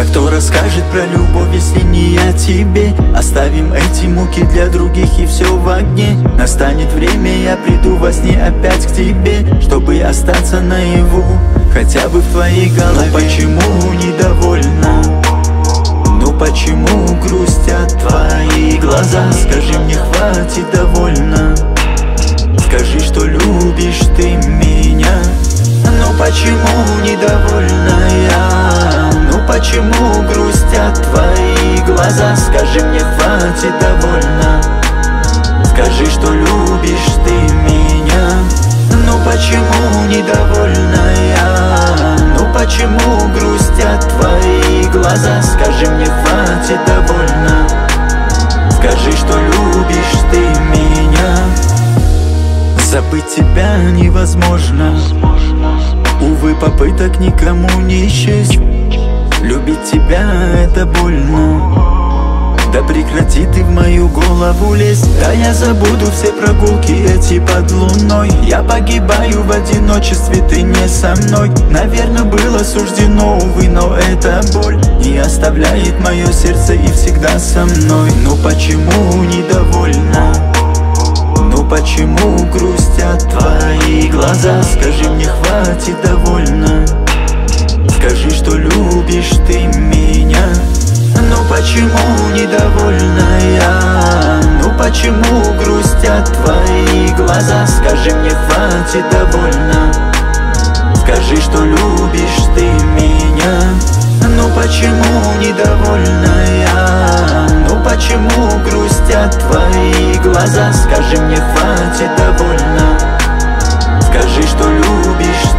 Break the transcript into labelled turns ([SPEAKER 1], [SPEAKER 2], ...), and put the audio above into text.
[SPEAKER 1] Да кто расскажет про любовь, если не я тебе Оставим эти муки для других и все в огне Настанет время, я приду во сне опять к тебе Чтобы остаться наяву, хотя бы в твоей голове Но почему недовольна? Ну почему грустят твои глаза? Скажи мне, хватит довольно Скажи, что любишь ты меня Ну почему недовольная? Почему грустят твои глаза? Скажи мне, хватит довольно Скажи, что любишь ты меня Ну почему недовольная? Ну почему грустят твои глаза? Скажи мне, хватит довольно Скажи, что любишь ты меня Забыть тебя невозможно Увы, попыток никому не исчесть Любить тебя это больно. Да прекрати ты в мою голову лезть. Да я забуду все прогулки эти под луной. Я погибаю в одиночестве, ты не со мной. Наверное, было суждено, увы, но эта боль Не оставляет мое сердце и всегда со мной. Ну почему недовольна? Ну почему грустят твои глаза? Скажи мне, хватит недовольная Ну почему грустят твои глаза? Скажи мне, хватит, довольно Скажи, что любишь ты меня Ну почему недовольная? Ну почему грустят твои глаза? Скажи мне, хватит, довольно Скажи, что любишь